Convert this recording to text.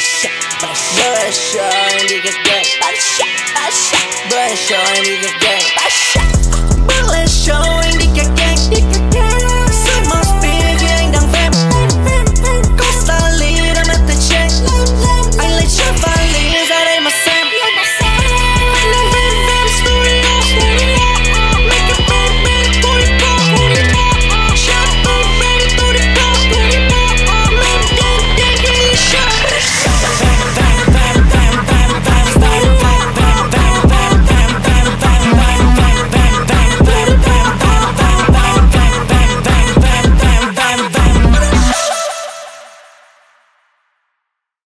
Russia, sure, Russia, Russia,